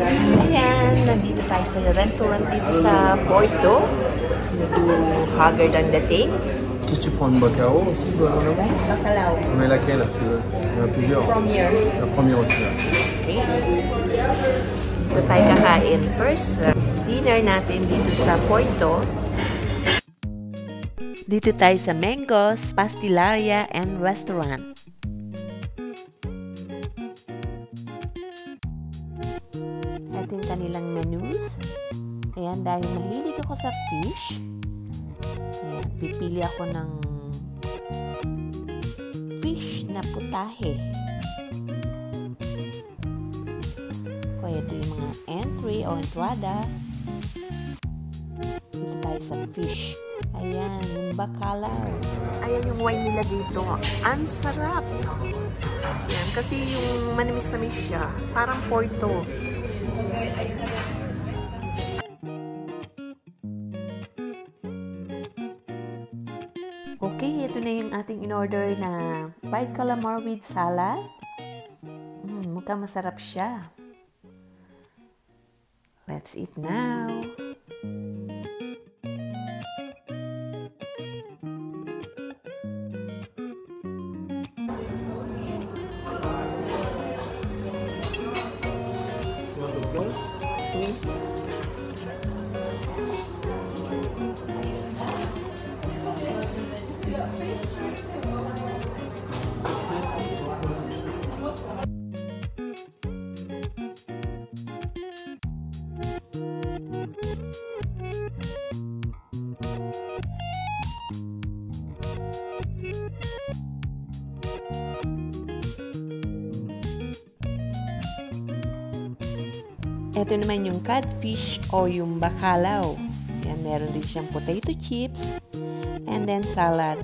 Ayan, nandito tayo sa restaurant dito sa Porto. Medyo haggard ang dating. Qu'est-ce que tu prends une Bacaro aussi, gouvernement Bacalao. Mais laquelle tu veux Il y en a plusieurs. La première aussi. là. Okay. Dito tayo kakain. First, dinner natin dito sa Porto. Dito tayo sa Mengos, Pastillaria and Restaurant. Kanilang menus. Ayan, dahil mahilig ako sa fish. Ayan, pipili ako ng fish na putahe. O, ito yung mga entry o entrada. Dito tayo sa fish. Ayan, yung bacalao. Ayan yung wine nila dito. Ang sarap. Ayan, kasi yung manamis-namis siya. Parang Porto. Okay, ito na yung ating in-order na fried calamar with salad. Mm, mukhang masarap siya. Let's eat now. Ito naman yung catfish o yung bacalao. Yan, meron din siyang potato chips and then salad.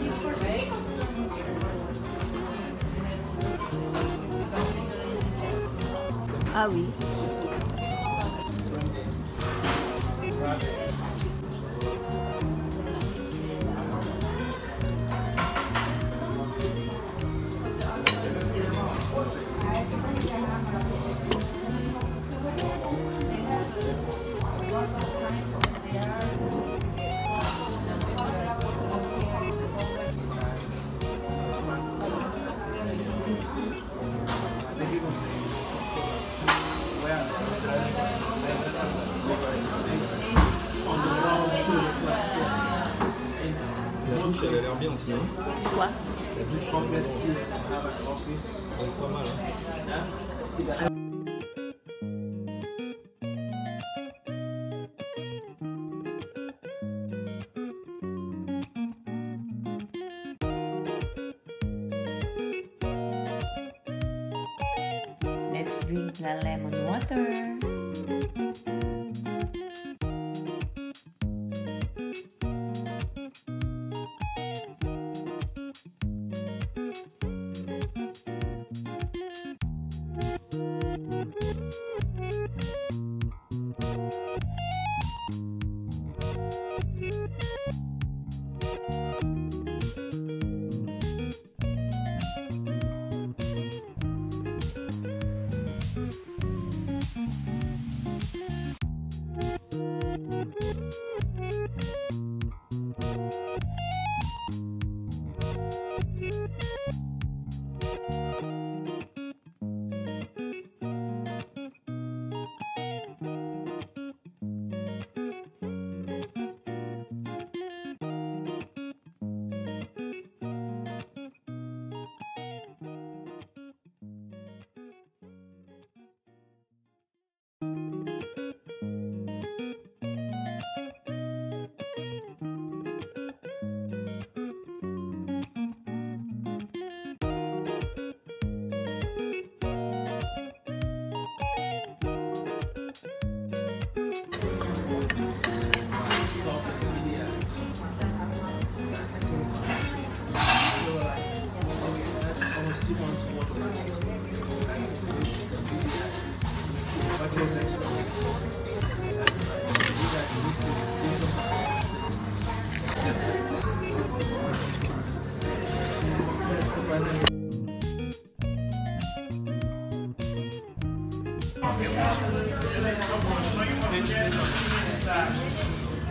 Isso, perfeito. Ah oui. Douche, elle a l'air bien aussi. Hein Quoi? la douche, elle est pas mal. hein.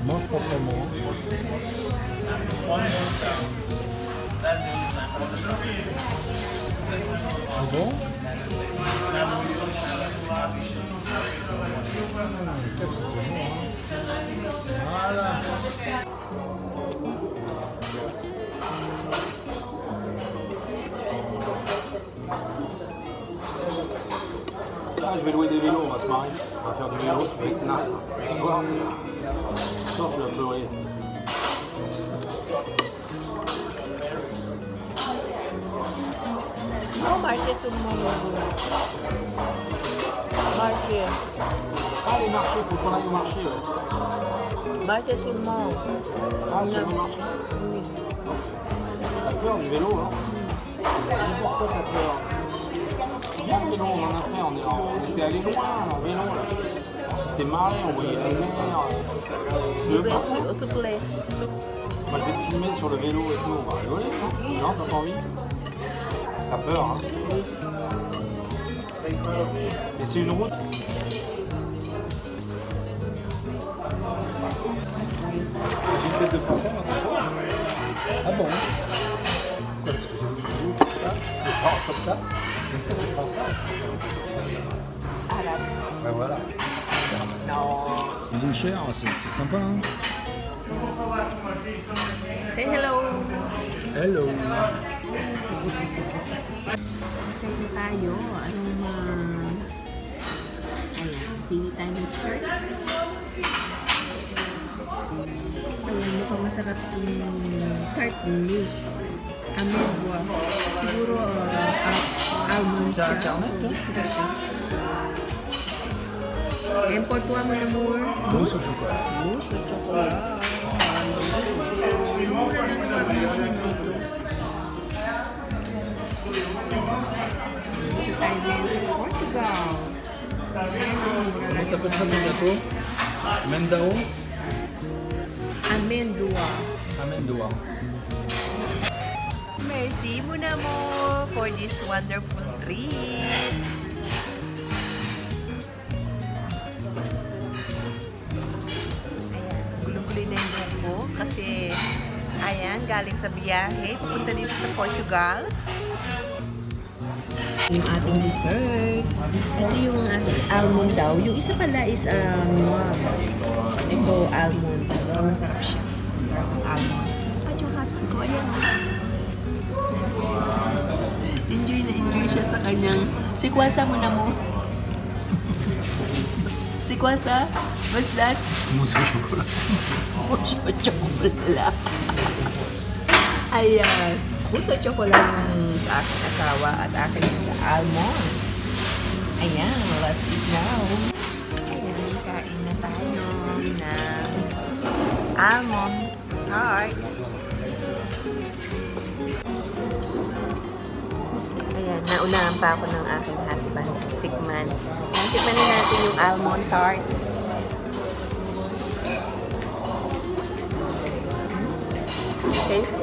Mange pour ton monde. Ah Ah, je vais louer des vélos, on va se marier. On va faire du vélo, tu vas être nice. Ce soir, je vais pleurer. Oh, marché sur mon... Marché. Ah, les marchés, faut qu'on aille au marché. Ouais. Marché sur mon... Ah, c'est le marché. Oui. T'as peur du vélo, hein Mais pourquoi t'as peur Bien le vélo, on en a fait, on, est, on était allé loin en vélo. Là. On s'était marré, on voyait la mer. Pas sûr, s'il vous plaît. Je vais te filmer sur le vélo et tout, on va rigoler, non Non, t'as pas envie T'as peur, hein Et c'est une route J'ai une tête de français maintenant Ah bon Pourquoi Parce que j'ai une comme ça? Je parle comme ça J'ai une tête de français Arabe. Ben voilà. No. Cuisine chère, c'est c'est sympa hein Say hello. Hello Na tayo. Anong uh... Ayan, pili tayo dessert. Ayan, mukhang masarap yung tart mousse. Amebwa. Siguro uh, al- almond siya. Import na more. Mousse au chocolat. Mousse at chocolate. Gâteau Mendao Amendua. Amendoa. Merci muna mo for this wonderful treat. Ayan, gulo-gulo na yung buko kasi ayan, galing sa biyahe, pupunta dito sa Portugal. Yung ating dessert. Ito yung uh, almond daw. Yung isa pala is um, ito almond. Masarap siya. Almond. At yung husband ko, ayan. Enjoy na enjoy siya sa kanyang... Si Kwasa mo na mo. si Kwasa, what's that? Mousse au chocolat. Puso chocolate. Ayan. Puso chocolate sa aking asawa at akin sa almond. Ayan, let's eat now. Ayan, kain na tayo ng almond tart. Ayan, naunahan pa ako ng aking husband. Tikman. Ayan, natin yung almond tart. Okay.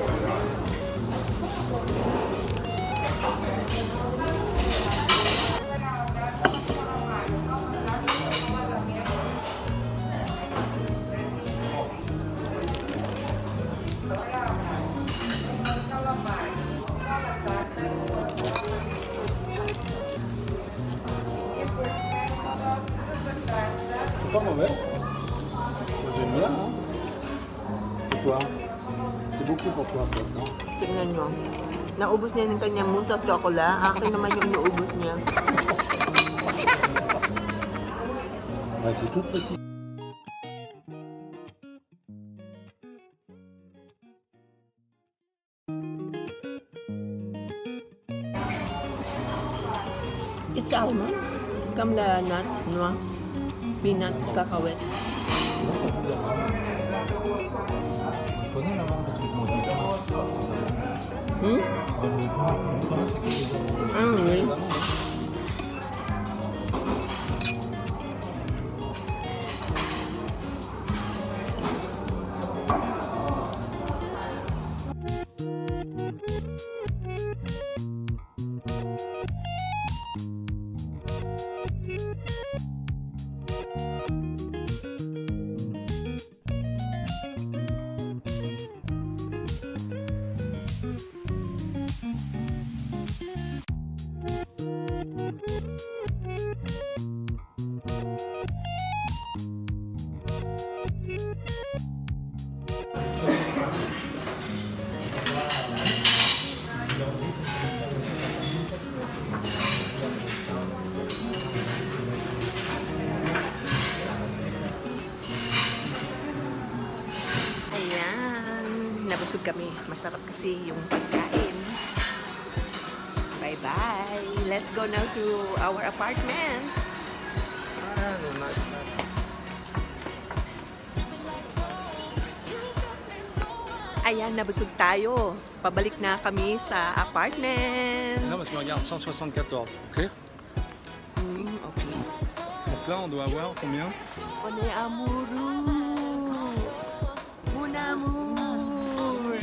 Pas mauvais. J'aime bien, hein Et toi C'est beaucoup pour toi, peut non Tingnan nyo. Naubos niya ng kanyang mousse at chocolate. Akin naman yung naubos niya. It's almond. Comme la nut, noix. Peanuts, cacahuètes. 嗯。嗯。嗯。busog kami. Masarap kasi yung pagkain. Bye-bye! Let's go now to our apartment! Ah, nice. Ayan, nabusog tayo. Pabalik na kami sa apartment. Non, parce qu'on regarde 174, ok Mm, okay. Donc là, on doit avoir combien One amuru. Munamur.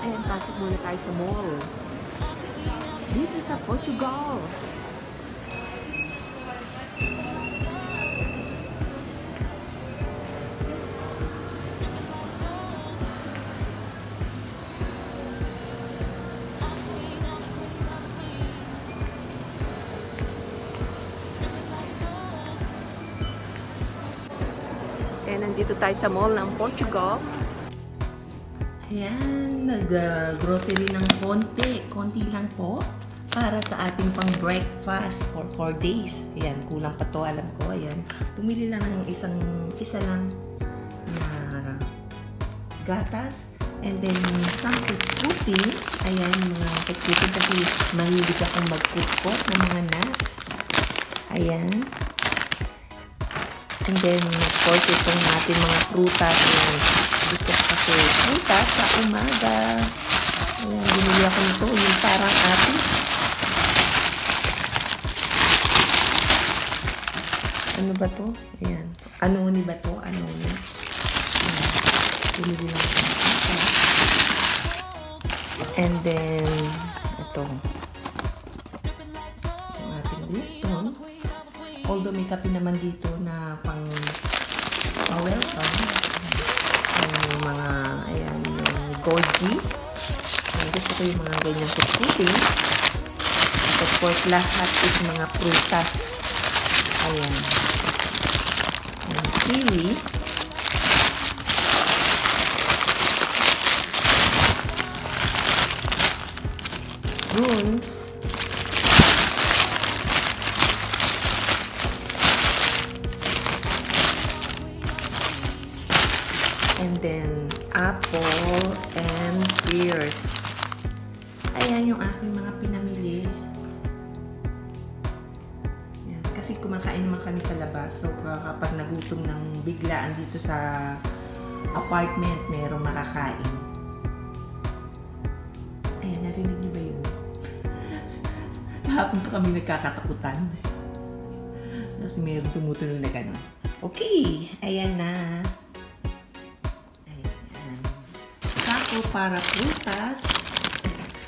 Ayan, pasok muna tayo sa mall. Dito sa Portugal. Nandito tayo sa mall ng Portugal. Ayan, nag-grocery ng konti. Konti lang po. Para sa ating pang breakfast for 4 days. Ayan, kulang pa to, alam ko. Ayan, pumili lang ng isang, isa lang na gatas. And then, some cooking. Ayan, mga cooking kasi mahilig akong mag-cook ng mga nuts. Ayan. And then, of course, itong natin mga prutas. Ayan. Gusto ko kasi prutas sa umaga. Ayan, binili ako nito. Yung parang atis. Ano ba to? Ayan. Anoni ba to? Anoni. Ayan. Binili lang ako. And then, ito. Although may kape naman dito na pang pang welcome. Yung mga, ayan, yung goji. Ayan, gusto ko yung mga ganyang kutsupin. At of course, lahat is mga prutas. Ayan. Ayan, kiwi. Prunes. Kumakain naman kami sa labas. So kapag nagutom ng biglaan dito sa apartment, merong makakain. Ayan, narinig niyo ba yun? Kahapon pa kami nagkakatakutan. Kasi meron tumutunog na gano'n. Okay, ayan na. Ayan. Sako para prutas.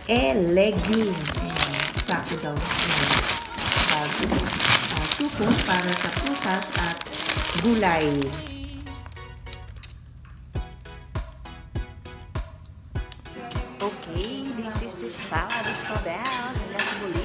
Eh, legume. Ayan. Sako daw. Ayan. Sako. Suko para sa prutas at gulay. Okay, this is Disco Bell. Hanggang sa muli po. Bye-bye.